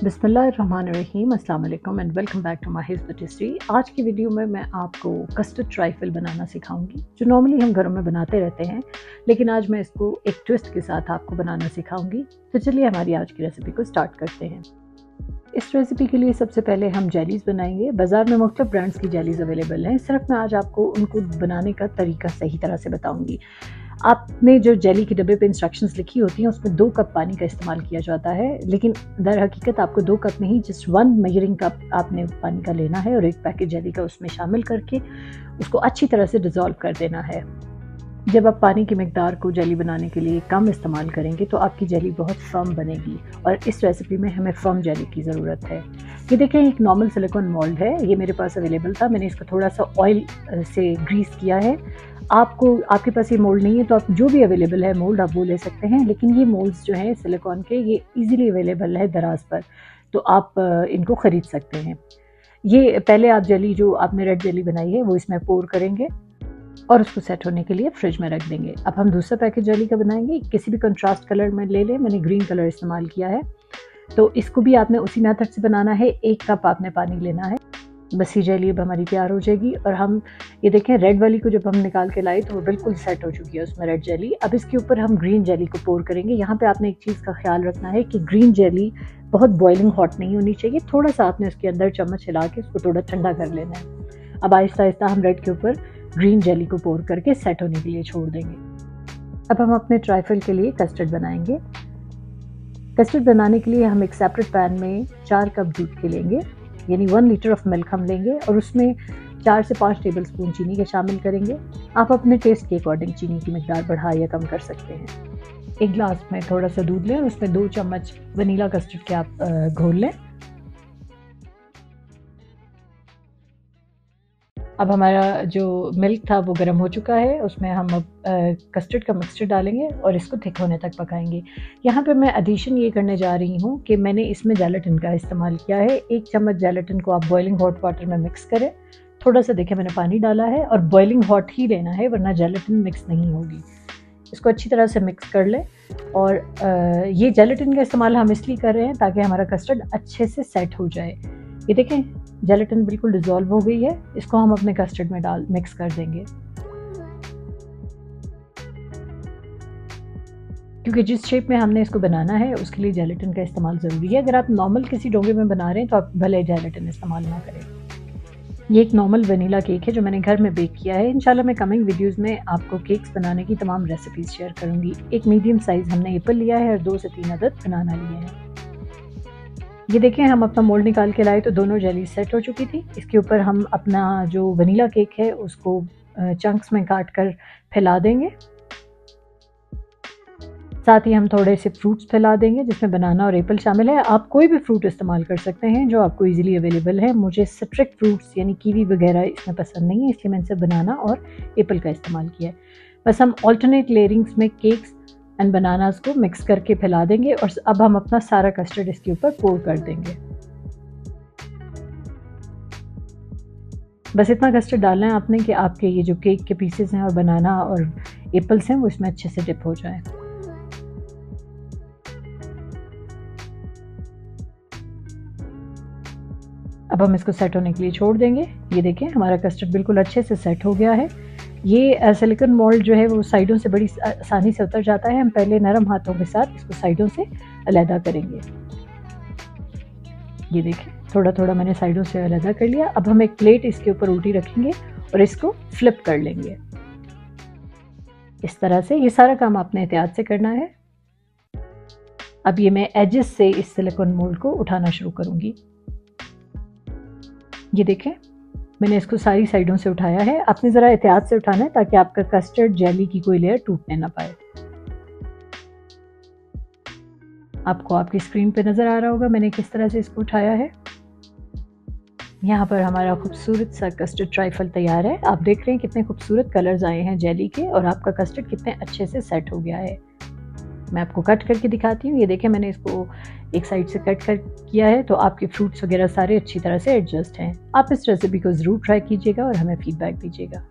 अस्सलाम वालेकुम and welcome back to my his patisserie. आज की वीडियो में मैं आपको कस्टर्ड ट्राइफल बनाना सिखाऊँगी, जो नॉर्मली हम घरों में बनाते रहते हैं, लेकिन आज मैं इसको एक ट्विस्ट के साथ आपको बनाना सिखाऊँगी। तो चलिए हमारी आज की रेसिपी को स्टार्ट करते हैं। इस रेसिपी के लिए सबसे पहले हम जेलीज़ बनाएँगे। बाज़ार में मुख्तु ब्रांड्स की जेलीज़ अवेलेबल हैं। सिर्फ़ मैं आज आपको उनको बनाने का तरीका सही तरह से बताऊँगी। आपने जो जेली के डब्बे पे इंस्ट्रक्शंस लिखी होती हैं, उसमें दो कप पानी का इस्तेमाल किया जाता है, लेकिन दर हकीकत आपको दो कप नहीं जस्ट वन मेजरिंग कप आपने पानी का लेना है और एक पैकेट जेली का उसमें शामिल करके उसको अच्छी तरह से डिज़ोल्व कर देना है। जब आप पानी की मकदार को जेली बनाने के लिए कम इस्तेमाल करेंगे तो आपकी जेली बहुत फर्म बनेगी और इस रेसिपी में हमें फर्म जेली की ज़रूरत है। ये देखें, एक नॉर्मल सिलिकॉन मोल्ड है, ये मेरे पास अवेलेबल था, मैंने इसको थोड़ा सा ऑयल से ग्रीस किया है। आपको, आपके पास ये मोल्ड नहीं है तो आप जो भी अवेलेबल है मोल्ड आप वो ले सकते हैं, लेकिन ये मोल्ड्स जो हैं सिलिकॉन के, ये इजीली अवेलेबल है दराज पर तो आप इनको ख़रीद सकते हैं। ये पहले आप जली जो आपने रेड जली बनाई है, वो इसमें पोर करेंगे और उसको सेट होने के लिए फ्रिज में रख देंगे। अब हम दूसरा पैकेट जली का बनाएँगे, किसी भी कंट्रास्ट कलर में ले लें, मैंने ग्रीन कलर इस्तेमाल किया है तो इसको भी आपने उसी मेथड से बनाना है, एक कप आपने पानी लेना है। बस जेली अब हमारी तैयार हो जाएगी। और हम, ये देखें रेड वाली को जब हम निकाल के लाए तो वो बिल्कुल सेट हो चुकी है उसमें रेड जेली अब इसके ऊपर हम ग्रीन जेली को पोर करेंगे। यहाँ पे आपने एक चीज़ का ख्याल रखना है कि ग्रीन जेली बहुत बॉइलिंग हॉट नहीं होनी चाहिए। थोड़ा सा आपने उसके अंदर चम्मच हिला के उसको थोड़ा ठंडा कर लेना है। अब आहिस्ता आहिस्ता हम रेड के ऊपर ग्रीन जेली को पोर करके सेट होने के लिए छोड़ देंगे। अब हम अपने ट्राइफल के लिए कस्टर्ड बनाएँगे। कस्टर्ड बनाने के लिए हम एक सेपरेट पैन में चार कप दूध के लेंगे। यानी वन लीटर ऑफ़ मिल्क हम लेंगे और उसमें चार से पाँच टेबल स्पून चीनी के शामिल करेंगे। आप अपने टेस्ट के अकॉर्डिंग चीनी की मकदार बढ़ा या कम कर सकते हैं। एक ग्लास में थोड़ा सा दूध लें और उसमें दो चम्मच वनीला कस्टर्ड के आप घोल लें। अब हमारा जो मिल्क था वो गर्म हो चुका है, उसमें हम अब कस्टर्ड का मिक्सचर डालेंगे और इसको थिक होने तक पकाएँगे। यहाँ पे मैं एडिशन ये करने जा रही हूँ कि मैंने इसमें जेलेटिन का इस्तेमाल किया है। एक चम्मच जेलेटिन को आप बॉइलिंग हॉट वाटर में मिक्स करें। थोड़ा सा देखें, मैंने पानी डाला है और बॉयलिंग हॉट ही लेना है, वरना जेलेटिन मिक्स नहीं होगी। इसको अच्छी तरह से मिक्स कर लें और ये जेलेटिन का इस्तेमाल हम इसलिए कर रहे हैं ताकि हमारा कस्टर्ड अच्छे से सेट हो जाए। ये देखें जेलेटिन बिल्कुल डिज़ोल्व हो गई है, इसको हम अपने कस्टर्ड में डाल मिक्स कर देंगे। क्योंकि जिस शेप में हमने इसको बनाना है, उसके लिए जेलेटिन का इस्तेमाल ज़रूरी है। अगर आप नॉर्मल किसी डोंगे में बना रहे हैं तो आप भले जेलेटिन इस्तेमाल ना करें। ये एक नॉर्मल वनीला केक है, जो मैंने घर में बेक किया है। इंशाल्लाह मैं कमिंग वीडियोस में आपको केक्स बनाने की तमाम रेसिपीज़ शेयर करूँगी। एक मीडियम साइज़ हमने एप्पल लिया है और दो से तीन अदद बनाना लिए हैं। ये देखें हम अपना मोल्ड निकाल के लाए तो दोनों जेली सेट हो चुकी थी। इसके ऊपर हम अपना जो वनीला केक है, उसको चंक्स में काट कर फैला देंगे। साथ ही हम थोड़े से फ्रूट्स फैला देंगे, जिसमें बनाना और एप्पल शामिल है। आप कोई भी फ्रूट इस्तेमाल कर सकते हैं, जो आपको इजीली अवेलेबल है। मुझे स्ट्रिक्ट फ्रूट्स यानी कीवी वगैरह इसमें पसंद नहीं है, इसलिए मैंने सिर्फ़ बनाना और एप्पल का इस्तेमाल किया है। बस हम ऑल्टरनेट लेयरिंग्स में केक्स एंड बनानास को मिक्स करके फैला देंगे और अब हम अपना सारा कस्टर्ड इसके ऊपर पोर कर देंगे। बस इतना कस्टर्ड डालना है आपने कि आपके ये जो केक के पीसेस हैं और बनाना और एप्पल्स हैं, वो इसमें अच्छे से डिप हो जाए। अब हम इसको सेट होने के लिए छोड़ देंगे। ये देखें हमारा कस्टर्ड बिल्कुल अच्छे से सेट हो गया है। ये सिलिकन मोल्ड जो है वो साइडों से बड़ी आसानी से उतर जाता है। हम पहले नरम हाथों के साथ इसको साइडों से अलहदा करेंगे। ये देखें थोड़ा थोड़ा मैंने साइडों से अलहदा कर लिया। अब हम एक प्लेट इसके ऊपर उल्टी रखेंगे और इसको फ्लिप कर लेंगे। इस तरह से ये सारा काम आपने एहतियात से करना है। अब ये मैं एजेस से इस सिलिकॉन मोल्ड को उठाना शुरू करूँगी। ये देखें मैंने इसको सारी साइडों से उठाया है। आपने ज़रा एहतियात से उठाना है ताकि आपका कस्टर्ड जेली की कोई लेयर टूटने ना पाए। आपको आपकी स्क्रीन पे नज़र आ रहा होगा मैंने किस तरह से इसको उठाया है। यहाँ पर हमारा खूबसूरत सा कस्टर्ड ट्राइफल तैयार है। आप देख रहे हैं कितने खूबसूरत कलर्स आए हैं जेली के और आपका कस्टर्ड कितने अच्छे से सेट हो गया है। मैं आपको कट करके दिखाती हूँ। ये देखें मैंने इसको एक साइड से कट कर किया है तो आपके फ्रूट्स वगैरह सारे अच्छी तरह से एडजस्ट हैं। आप इस रेसिपी को ज़रूर ट्राई कीजिएगा और हमें फीडबैक दीजिएगा।